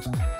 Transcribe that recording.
Thanks.